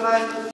subscribe.